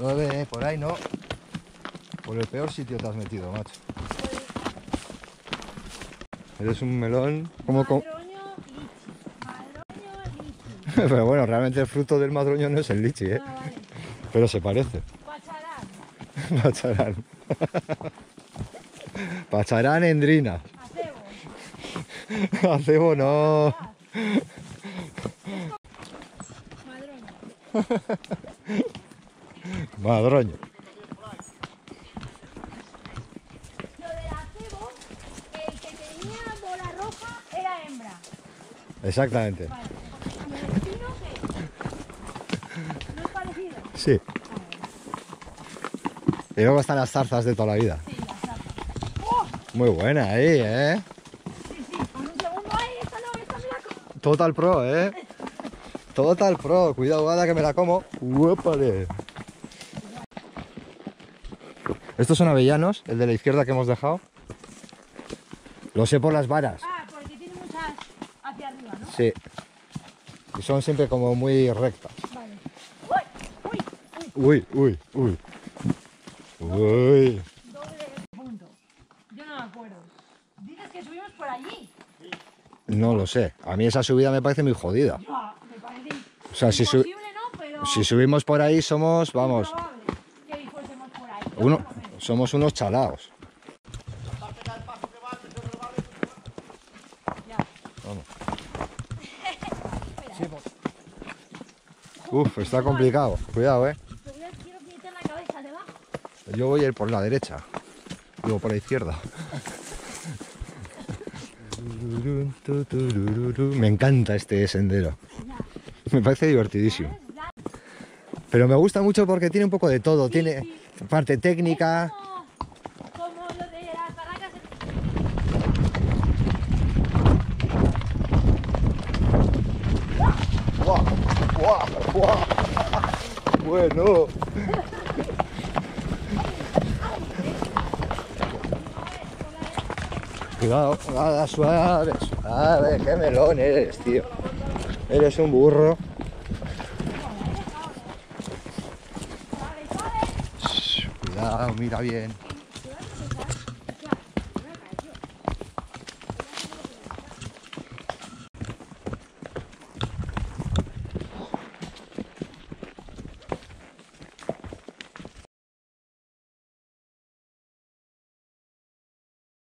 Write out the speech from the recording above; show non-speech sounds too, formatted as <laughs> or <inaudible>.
Llueve, por ahí no. Por el peor sitio te has metido, macho. Eres un melón. como co- Madroño lichi. Madroño <laughs> lichi. Pero bueno, realmente el fruto del madroño no es el lichi, ¿eh? Ah, vale. Pero se parece. Pacharán. Pacharán. <laughs> Pacharán endrina. Acebo. Acebo no. Madroño. <laughs> Madroño. Lo del acebo, el que tenía bola roja era hembra. Exactamente. Vale. ¿Y el qué? ¿No es parecido? Sí. Y luego están las zarzas de toda la vida. Sí. Muy buena ahí, ¿eh? Sí, sí. Con un segundo. ¡Ay, esta no! ¡Esta me la co-". Total Pro, ¿eh? Total Pro. Cuidado, Gada, que me la como. ¡Uépale! Estos son avellanos, el de la izquierda que hemos dejado. Lo sé por las varas. Ah, porque tiene muchas hacia arriba, ¿no? Sí. Y son siempre como muy rectas. Vale. ¡Uy! ¡Uy! Uy, uy, uy. Uy. Doble punto. Yo no me acuerdo. Dices que subimos por allí. No lo sé. A mí esa subida me parece muy jodida. Me parece O sea, si, su- ¿no? Pero si subimos por ahí somos, vamos, que por ahí. uno, somos unos chalaos. Vamos. Uf, está complicado. Cuidado, eh. Yo voy a ir por la derecha. Luego por la izquierda. Me encanta este sendero. Me parece divertidísimo. Pero me gusta mucho porque tiene un poco de todo. Tiene parte técnica. Como, como lo de las barracas. ¡Guau! ¡Guau! ¡Guau! Bueno. Cuidado, nada, suave, suave, qué melón eres, tío. Eres un burro. Mira bien.